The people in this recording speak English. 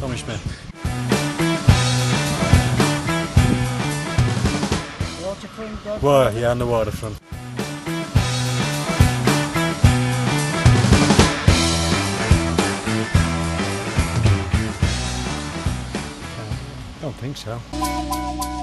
Tommy Smith. Waterfront, Well, yeah, on the waterfront. Don't think so.